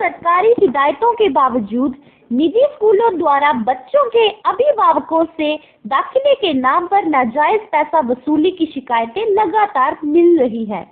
सरकारी हिदायतों के बावजूद निजी स्कूलों द्वारा बच्चों के अभिभावकों से दाखिले के नाम पर नाजायज पैसा वसूली की शिकायतें लगातार मिल रही है।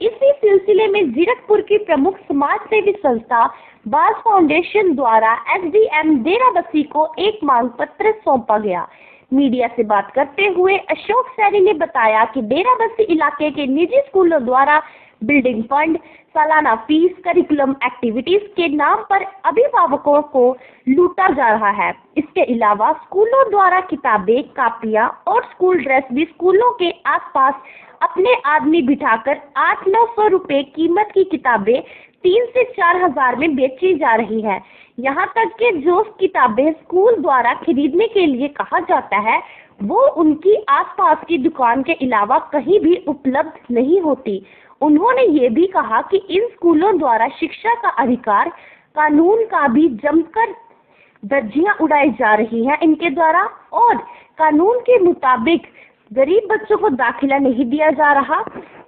इसी सिलसिले में जीरकपुर की प्रमुख समाज सेवी संस्था बास फाउंडेशन द्वारा एसडीएम डेराबस्सी को एक मांग पत्र सौंपा गया। मीडिया से बात करते हुए अशोक सैनी ने बताया कि डेराबस्सी इलाके के निजी स्कूलों द्वारा बिल्डिंग फंड सालाना फ़ीस करिकुलम एक्टिविटीज़ के नाम पर अभिभावकों को लूटा जा रहा है। इसके अलावा स्कूलों द्वारा किताबें, कापियाँ और स्कूल ड्रेस भी स्कूलों के आसपास अपने आदमी बिठाकर आठ नौ सौ रुपए कीमत की किताबें तीन से चार हज़ार में बेची जा रही है। यहाँ तक कि जो किताबें स्कूल द्वारा खरीदने के लिए कहा जाता है, वो उनकी आसपास की दुकान के अलावा कहीं भी उपलब्ध नहीं होती। उन्होंने ये भी कहा कि इन स्कूलों द्वारा शिक्षा का अधिकार, कानून का भी जमकर धज्जियाँ उड़ाई जा रही हैं। इनके द्वारा और कानून के मुताबिक गरीब बच्चों को दाखिला नहीं दिया जा रहा।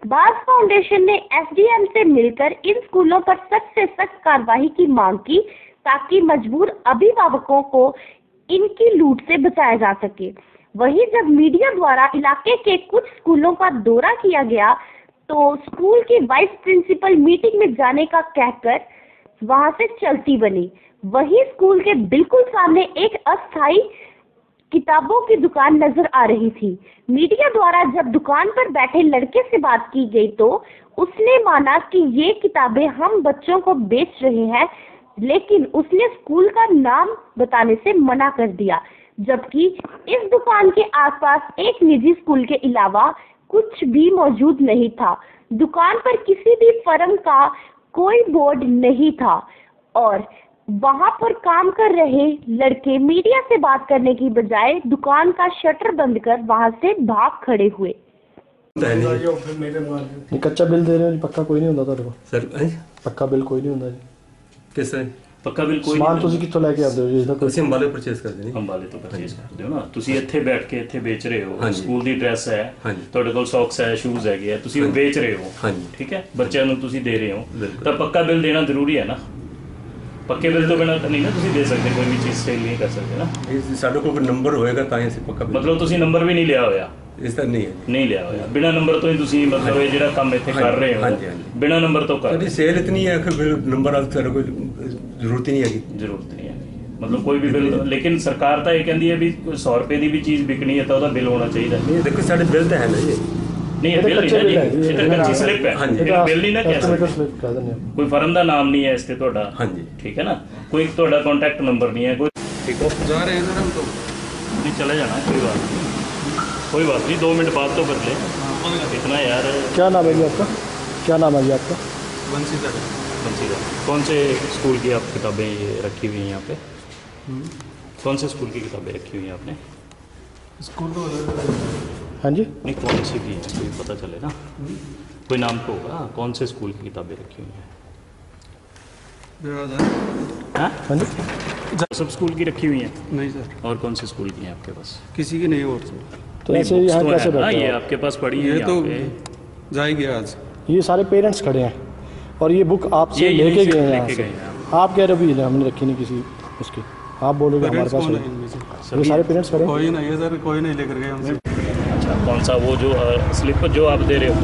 बास फाउंडेशन ने एसडीएम से मिलकर इन स्कूलों पर सख्त से सख्त कार्रवाई की मांग की ताकि मजबूर अभिभावकों को इनकी लूट से बचाया जा सके। वहीं जब मीडिया द्वारा इलाके के कुछ स्कूलों का दौरा किया गया तो स्कूल की वाइस प्रिंसिपल मीटिंग में जाने का कहकर वहाँ से चलती बनी। वहीं स्कूल के बिल्कुल सामने एक अस्थाई किताबों की दुकान नज़र आ रही थी। मीडिया द्वारा जब दुकान पर बैठे लड़के से बात की गई तो उसने माना कि ये किताबें हम बच्चों को बेच रहे हैं, लेकिन उसने स्कूल का नाम बताने से मना कर दिया। जबकि इस दुकान के आसपास एक निजी स्कूल के अलावा कुछ भी मौजूद नहीं था। दुकान पर किसी भी फर्म का कोई बोर्ड नहीं था और वहाँ पर काम कर रहे लड़के मीडिया से बात करने की बजाय दुकान का शटर बंद कर वहाँ से भाग खड़े हुए। कच्चा बिल दे रहे हो पक्का कोई नहीं होता सर पक्का बिल कोई नहीं होता कैसे ਪੱਕਾ ਬਿੱਲ ਕੋਈ ਸਮਾਨ ਤੁਸੀਂ ਕਿੱਥੋਂ ਲੈ ਕੇ ਆਉਂਦੇ ਹੋ ਜੀ? ਇਹਦਾ ਕੋਈ ਅਸੀਂ ਅੰਬਾਲੇ ਪਰਚੇਸ ਕਰਦੇ ਨਹੀਂ ਅੰਬਾਲੇ ਤੋਂ ਪਰਚੇਸ ਕਰਦੇ ਹੋ ਨਾ। ਤੁਸੀਂ ਇੱਥੇ ਬੈਠ ਕੇ ਇੱਥੇ ਵੇਚ ਰਹੇ ਹੋ। ਸਕੂਲ ਦੀ ਡਰੈਸ ਹੈ। ਤੁਹਾਡੇ ਕੋਲ ਸੌਕਸ ਹੈ ਸ਼ੂਜ਼ ਹੈਗੇ ਆ ਤੁਸੀਂ। ਵੇਚ ਰਹੇ ਹੋ। ਹਾਂਜੀ। ਠੀਕ ਹੈ? ਬੱਚਿਆਂ ਨੂੰ ਤੁਸੀਂ ਦੇ ਰਹੇ ਹੋ। ਤਾਂ ਪੱਕਾ ਬਿੱਲ ਦੇਣਾ ਜ਼ਰੂਰੀ ਹੈ ਨਾ। ਪੱਕੇ ਬਿੱਲ ਤੋਂ ਬਿਨਾਂ ਤਾਂ ਨਹੀਂ ਨਾ ਤੁਸੀਂ ਦੇ ਸਕਦੇ ਕੋਈ ਵੀ ਚੀਜ਼ ਸੇਲ ਨਹੀਂ ਕਰ ਸਕਦੇ ਨਾ। ਇਹ ਸਾਡੇ ਕੋਲ ਕੋਈ ਨੰਬਰ ਹੋਏਗਾ ਤਾਂ ਹੀ ਅਸੀਂ ਪੱਕਾ ਬਿੱਲ- ਮਤਲਬ ਤੁਸੀਂ ਨੰਬਰ ਵੀ ਨਹੀਂ ਲਿਆ ਹੋਇਆ। ਇਸ ਤਰ੍ਹਾਂ ਨਹੀਂ ਹੈ ਨਹੀਂ ਲਿਆ ਹੋਇਆ। ਬਿਨਾਂ ਨੰਬਰ ਤੋਂ ਹੀ ਤੁਸੀਂ ਮਤਲਬ ਇਹ ਜਿਹੜਾ ਕੰਮ ਇੱਥੇ ਕਰ ਰਹੇ ਹੋ। ਹਾਂਜੀ, ਹਾਂਜੀ। ਬਿਨਾਂ ਨੰਬਰ ਤੋਂ ਕਰ ਸਾਡੀ ਸੇਲ ਇਤਨੀ ਹੈ ਕਿ ਬਿੱਲ ਨੰਬਰ ਵਾਲੀ ਸਾਡੇ ਕੋਈ ਜ਼ਰੂਰਤ ਹੀ ਨਹੀਂ ਹੈਗੀ ਜ਼ਰੂਰਤ ਨਹੀਂ ਹੈ ਮਤਲਬ ਕੋਈ ਵੀ ਬਿੱਲ ਲੇਕਿਨ ਸਰਕਾਰ ਤਾਂ ਇਹ ਕਹਿੰਦੀ ਹੈ ਵੀ 100 ਰੁਪਏ ਦੀ ਵੀ ਚੀਜ਼ ਵਿਕਣੀ ਹੈ ਤਾਂ ਉਹਦਾ ਬਿੱਲ ਹੋਣਾ ਚਾਹੀਦਾ ਨਹੀਂ ਦੇਖੋ ਸਾਡੇ ਬਿੱਲ ਤਾਂ ਹੈ ਨਾ ਜੀ ਨਹੀਂ ਇਹ ਬਿੱਲ ਨਹੀਂ ਨਾ ਜੀ ਇਹ ਤਾਂ ਕੱਚੀ ਸਲਿੱਪ ਹੈ ਹਾਂਜੀ। ਇਹ ਬਿੱਲ ਨਹੀਂ ਨਾ ਕਹਿ ਐਸਟੀਮੇਟਰ ਸਕਦੇ ਸਲਿੱਪ ਕਹਿ ਦਿੰਦੇ ਆਪਾਂ ਕੋਈ ਫਰਮ ਦਾ ਨਾਮ ਨਹੀਂ ਹੈ ਇਸ ਤੇ ਤੁਹਾਡਾ ਹਾਂਜੀ ਠੀਕ ਹੈ ਨਾ ਕੋਈ ਤੁਹਾਡਾ ਕੰਟੈਕਟ ਨੰਬਰ ਨਹੀਂ ਹੈ ਕੋਈ ਠੀਕ ਹੋ जा रहे हैं सर हम तो नहीं चले जाना कोई बात नहीं कोई बात नहीं दो मिनट बाद तो बदले इतना यार क्या नाम है जी आपका क्या नाम है जी आपका बंसीधर बंसीधर कौन से स्कूल की आप किताबें ये रखी हुई हैं यहाँ पे? कौन से स्कूल की किताबें रखी हुई हैं आपने? स्कूल तो हाँ। जी। नहीं कौन सी की हैं कोई पता चले ना? कोई नाम तो होगा। कौन से स्कूल की किताबें रखी हुई हैं? हाँ? हाँ जी। सब स्कूल की रखी हुई हैं? नहीं सर। और कौन से स्कूल की हैं आपके पास? किसी की नहीं और सर तो ऐसे यहाँ तो कैसे ये आपके पास पड़ी है ये तो जाएगी आज। ये सारे पेरेंट्स खड़े हैं। और ये बुक आपसे लेके गए हैं यहाँ से। आप कह रहे हो हमने रखी नहीं किसी उसकी। आप बोलोगे हमारे पास ये सारे पेरेंट्स कोई नहीं है सर कोई नहीं लेकर गए हमसे। अच्छा कौन सा वो जो स्लिप जो आप दे रहे हो?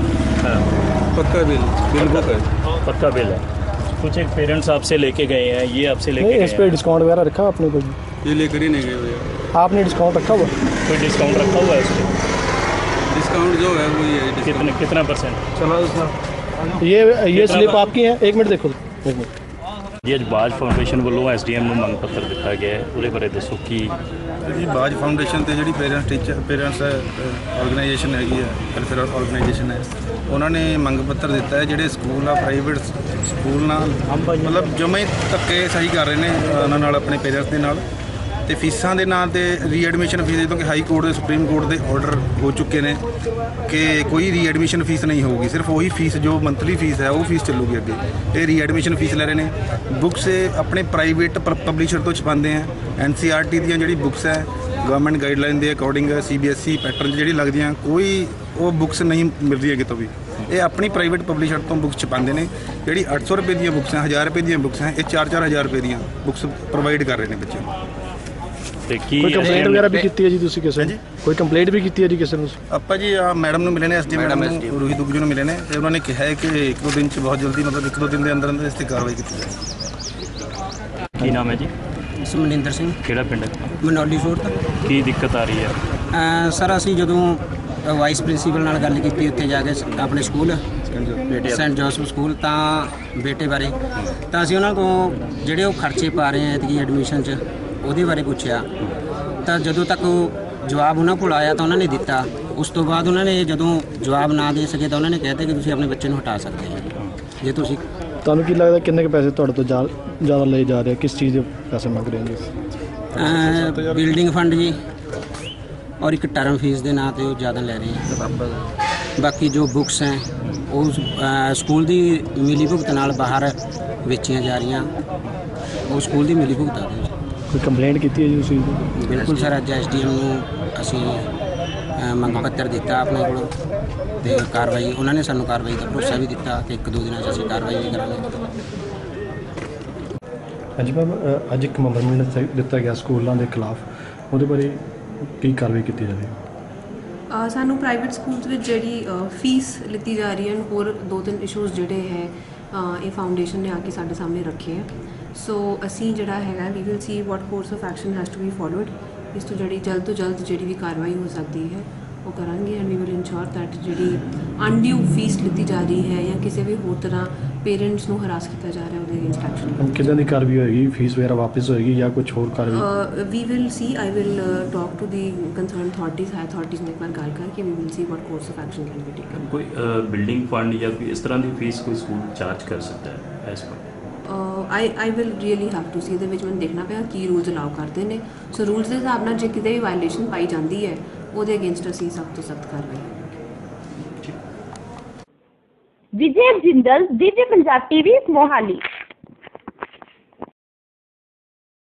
हाँ, पक्का बिल बिल बुक है। पक्का बिल है। कुछ एक पेरेंट्स आपसे लेके गए हैं ये आपसे लेके गए इस पे डिस्काउंट वगैरह रखा आपने कोई? ये लेकर ही नहीं गए भैया। आपने डिस्काउंट रखा हुआ? कोई डिस्काउंट रखा हुआ है उस पर डिस्काउंट जो है वो ये कितने कितना परसेंट चला सर। ਇਹ ਇਹ ਸਲਿੱਪ ਆਪਕੀ ਹੈ 1 ਮਿੰਟ ਦੇਖੋ ਜੀ ਅੱਜ ਬਾਜ ਫਾਊਂਡੇਸ਼ਨ ਵੱਲੋਂ ਐਸਡੀਐਮ ਨੂੰ ਮੰਗ ਪੱਤਰ ਦਿੱਤਾ ਗਿਆ ਹੈ ਉਹਦੇ ਬਾਰੇ ਦੱਸੋ ਕੀ ਜੀ ਬਾਜ ਫਾਊਂਡੇਸ਼ਨ ਤੇ ਜਿਹੜੀ ਪੇਰੈਂਟਸ ਟੀਚਰ ਪੇਰੈਂਟਸ ਆਰਗੇਨਾਈਜੇਸ਼ਨ ਹੈਗੀ ਹੈ ਵੈਲਫੇਅਰ ਆਰਗੇਨਾਈਜੇਸ਼ਨ ਹੈ ਉਹਨਾਂ ਨੇ ਮੰਗ ਪੱਤਰ ਦਿੱਤਾ ਹੈ ਜਿਹੜੇ ਸਕੂਲ ਆ ਪ੍ਰਾਈਵੇਟ ਸਕੂਲ ਨਾਲ ਮਤਲਬ ਜਮੇ ਧੱਕੇ ਸਹੀ ਕਰ ਰਹੇ ਨੇ ਉਹਨਾਂ ਨਾਲ ਆਪਣੇ ਪੇਰੈਂਟਸ ਦੇ ਨਾਲ ਤੇ ਫੀਸਾਂ ਦੇ ਨਾਂ ਤੇ ਰੀਐਡਮਿਸ਼ਨ ਫੀਸ ਜਦੋਂ ਕਿ ਹਾਈ ਕੋਰਟ ਦੇ ਸੁਪਰੀਮ ਕੋਰਟ ਦੇ ਆਰਡਰ ਹੋ ਚੁੱਕੇ ਨੇ ਕਿ ਕੋਈ ਰੀਐਡਮਿਸ਼ਨ ਫੀਸ ਨਹੀਂ ਹੋਊਗੀ। ਸਿਰਫ ਉਹੀ ਫੀਸ ਜੋ ਮੰਥਲੀ ਫੀਸ ਹੈ, ਉਹ ਫੀਸ ਚੱਲੂਗੀ ਅੱਗੇ। ਇਹ ਰੀਐਡਮਿਸ਼ਨ ਫੀਸ ਲੈ ਰਹੇ ਨੇ। ਬੁੱਕਸ ਆਪਣੇ ਪ੍ਰਾਈਵੇਟ ਪਬਲਿਸ਼ਰ ਤੋਂ ਛਪਾਉਂਦੇ ਆ। ਐਨਸੀਆਰਟੀ ਦੀਆਂ ਜਿਹੜੀ ਬੁੱਕਸ ਹੈ ਗਵਰਨਮੈਂਟ ਗਾਈਡਲਾਈਨ ਦੇ ਅਕੋਰਡਿੰਗ ਸੀਬੀਐਸਈ ਪੈਟਰਨ ਜਿਹੜੀ ਲੱਗਦੀਆਂ, ਕੋਈ ਉਹ ਬੁੱਕਸ ਨਹੀਂ ਮਿਲ ਹੈ ਕਿਤੋਂ ਵੀ। ਇਹ ਆਪਣੀ ਪ੍ਰਾਈਵੇਟ ਪਬਲਿਸ਼ਰ ਤੋਂ ਬੁੱਕਸ ਛਪਾਉਂਦੇ ਨੇ। ਜਿਹੜੀ 800 ਰੁਪਏ ਦੀਆਂ ਬੁੱਕਸ ਹੈ 1000 ਰੁਪਏ ਦੀਆਂ ਬੁੱਕਸ ਹੈ, ਇਹ 4-4000 ਰੁਪਏ ਦੀਆਂ ਬੁੱਕਸ ਪ੍ਰੋਵਾਈਡ ਕਰ ਰਹੇ ਨੇ ਬੱਚਿਆਂ ਨੂੰ ਤੇ ਕੀ ਕੋਈ ਕੰਪਲੇਂਟ ਵਗੈਰਾ ਵੀ ਕੀਤੀ ਹੈ ਜੀ ਤੁਸੀਂ ਕਿਸੇ ਨੂੰ। ਕੋਈ ਕੰਪਲੇਂਟ ਵੀ ਕੀਤੀ ਹੈ ਜੀ ਕਿਸੇ ਨੂੰ? ਆਪਾਂ ਜੀ ਆ ਮੈਡਮ ਨੂੰ ਮਿਲੇ ਨੇ ਐਸਡੀ ਮੈਡਮ ਨੂੰ ਰੋਹਿਤ ਦੁੱਗਜੂ ਨੂੰ ਮਿਲੇ ਨੇ ਤੇ ਉਹਨਾਂ ਨੇ ਕਿਹਾ ਹੈ ਕਿ ਇੱਕ ਦੋ ਦਿਨ ਚ ਬਹੁਤ ਜਲਦੀ ਮਤਲਬ ਇੱਕ ਦੋ ਦਿਨ ਦੇ ਅੰਦਰ ਅੰਦਰ ਇਸ ਤੇ ਕਾਰਵਾਈ ਕੀਤੀ ਜਾਏਗੀ ਕੀ ਨਾਮ ਹੈ ਜੀ? ਸਮਨਿੰਦਰ ਸਿੰਘ। ਕਿਹੜਾ ਪਿੰਡ ਹੈ? ਮਨੌਲੀ ਫੋਰਟ ਕੀ ਦਿੱਕਤ ਆ ਰਹੀ ਹੈ? ਸਰ ਅਸੀਂ ਜਦੋਂ ਵਾਈਸ ਪ੍ਰਿੰਸੀਪਲ ਨਾਲ ਗੱਲ ਕੀਤੀ ਉੱਥੇ ਜਾ ਕੇ ਆਪਣੇ ਸਕੂਲ ਸੈਂਟ ਜੋਸਫ ਸਕੂਲ ਤਾਂ ਬੇਟੇ ਬਾਰੇ। ਤਾਂ ਅਸੀਂ ਉਹਨਾਂ ਕੋਲ ਜਿਹੜੇ ਉਹ ਖਰਚੇ ਪਾ ਰਹੇ ਆ ਐਤਕੀ ਐਡਮਿਸ਼ਨ 'ਚ ਉਹਦੇ ਬਾਰੇ ਪੁੱਛਿਆ ਤਾਂ ਜਦੋਂ ਤੱਕ ਉਹ ਜਵਾਬ ਉਹਨਾਂ ਕੋਲ ਆਇਆ ਤਾਂ ਉਹਨਾਂ ਨੇ ਦਿੱਤਾ। ਉਸ ਤੋਂ ਬਾਅਦ ਉਹਨਾਂ ਨੇ ਜਦੋਂ ਜਵਾਬ ਨਾ ਦੇ ਸਕੇ ਤਾਂ ਉਹਨਾਂ ਨੇ ਕਹਿਤਾ ਕਿ ਤੁਸੀਂ ਆਪਣੇ ਬੱਚੇ ਨੂੰ ਹਟਾ ਸਕਦੇ ਹੋ। ਜੇ ਤੁਸੀਂ ਤੁਹਾਨੂੰ ਕੀ ਲੱਗਦਾ ਕਿੰਨੇ ਕੁ ਪੈਸੇ ਤੁਹਾਡੇ ਤੋਂ ਜ਼ਿਆ- ਜ਼ਿਆਦਾ ਲਏ ਜਾ ਰਹੇ ਆ? ਕਿਸ ਚੀਜ਼ ਦੇ ਪੈਸੇ ਮੰਗ ਰਹੇ ਹੋ ਜੀ ਬਿਲਡਿੰਗ ਫੰਡ ਜੀ ਔਰ ਇੱਕ ਟਰਮ ਫੀਸ ਦੇ ਨਾਂ ਤੇ ਉਹ ਜ਼ਿਆਦਾ ਲੈ ਰਹੇ ਹੈ ਬਾਕੀ ਜੋ ਬੁੱਕਸ ਹੈ ਉਹ ਸਕੂਲ ਦੀ ਮਿਲੀ ਭੁਗਤ ਨਾਲ ਬਾਹਰ ਵੇਚੀਆਂ ਜਾ ਰਹੀਆਂ। ਉਹ ਸਕੂਲ ਦੀ ਮਿਲੀ ਭੁਗਤ ਆ। ਕੋਈ ਕੰਪਲੇਂਟ ਕੀਤੀ ਹੈ ਜੀ ਤੁਸੀਂ ਬਿਲਕੁਲ ਸਰ ਅੱਜ ਐਸਡੀਐਮ ਨੂੰ ਅਸੀਂ ਮੰਗ ਪੱਤਰ ਦਿੱਤਾ ਆਪਣੇ ਕੋਲੋਂ ਤੇ ਕਾਰਵਾਈ ਉਹਨਾਂ ਨੇ ਸਾਨੂੰ ਕਾਰਵਾਈ ਦਾ ਭਰੋਸਾ ਵੀ ਦਿੱਤਾ ਕਿ ਇੱਕ ਦੋ ਦਿਨਾਂ 'ਚ ਅਸੀਂ ਕਾਰਵਾਈ ਵੀ ਕਰਾਂਗੇ। ਹਾਂਜੀ ਮੈਮ ਅ, ਅੱਜ ਇੱਕ ਮੈਮੋਰੈਂਡਮ ਦਿੱਤਾ- ਦਿੱਤਾ ਗਿਆ ਸਕੂਲਾਂ ਦੇ ਖਿਲਾਫ। ਉਹਦੇ ਬਾਰੇ ਕੀ ਕਾਰਵਾਈ ਕੀਤੀ ਜਾਵੇ ਅ, ਸਾਨੂੰ ਪ੍ਰਾਈਵੇਟ ਸਕੂਲਸ ਵਿੱਚ ਜਿਹੜੀ ਅ, ਫੀਸ ਲਿੱਤੀ ਜਾ ਰਹੀ ਹੈ ਹੋਰ ਦੋ ਤਿੰਨ ਇਸ਼ੂਜ਼ ਜਿਹੜੇ ਹੈ ਅ, ਇਹ ਫਾਊਂਡੇਸ਼ਨ ਨੇ ਆ ਕੇ ਸਾਡੇ ਸਾਹਮਣੇ ਰੱਖੇ ਹੈ ਸੋ ਅਸੀਂ ਜਿਹੜਾ ਹੈਗਾ we will see what course of action has to be followed ਇਸ ਤੋਂ ਜਿਹੜੀ ਜਲਦ ਤੋਂ ਜਲਦ ਜਿਹੜੀ ਵੀ ਕਾਰਵਾਈ ਹੋ ਸਕਦੀ ਹੈ ਉਹ ਕਰਾਂਗੇ and we will ensure that ਜਿਹੜੀ ਅਨਡਿਊ ਫੀਸ ਲਿੱਤੀ ਜਾ ਰਹੀ ਹੈ ਜਾਂ ਕਿਸੇ ਵੀ ਹੋਰ ਤਰ੍ਹਾਂ ਪੇਰੈਂਟਸ ਨੂੰ ਹਰਾਸ ਕੀਤਾ ਜਾ ਰਿਹਾ ਉਹਦੇ ਅਗੇਂਸਟ ਐਕਸ਼ਨ ਕਿੱਦਾਂ ਦੀ ਕਾਰਵਾਈ ਹੋਏਗੀ ਫੀਸ ਵਗੈਰਾ ਵਾਪਸ ਹੋਏਗੀ ਜਾਂ ਕੁਝ ਹੋਰ ਕਾਰਵਾਈ we will see. I will uh, talk to the concerned authorities. High authorities ਨੇ ਇੱਕ ਵਾਰ ਗੱਲ ਕਰਕੇ we will see what course of action can be taken. ਕੋਈ ਬਿਲਡਿੰਗ ਫੰਡ ਜਾਂ ਕੋਈ ਇਸ ਤਰ੍ਹਾਂ ਦੀ ਫੀਸ ਕੋਈ ਸਕੂਲ ਚਾਰਜ ਕਰ ਸਕਦਾ ਹੈ ਐਸ ਪਰ Uh, I I will really have to see ਇਹਦੇ ਵਿੱਚ ਮੈਨੂੰ ਦੇਖਣਾ ਪਿਆ ਕੀ ਰੂਲਸ ਅਲਾਉ ਕਰਦੇ ਨੇ। ਸੋ ਰੂਲਸ ਦੇ ਹਿਸਾਬ ਨਾਲ ਜੇ ਕਿਤੇ ਵੀ ਵਾਇਲੇਸ਼ਨ ਪਾਈ ਜਾਂਦੀ ਹੈ ਉਹਦੇ ਅਗੇਂਸਟ ਅਸੀਂ ਸਖਤ ਤੋਂ ਸਖਤ ਕਾਰਵਾਈ ਕਰਾਂਗੇ। ਵਿਜੇ ਜਿੰਦਲ ਦਿਵਯ ਪੰਜਾਬ ਟੀਵੀ ਮੋਹਾਲੀ।